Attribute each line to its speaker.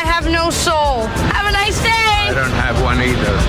Speaker 1: I have no soul. Have a nice day.
Speaker 2: I don't have one either.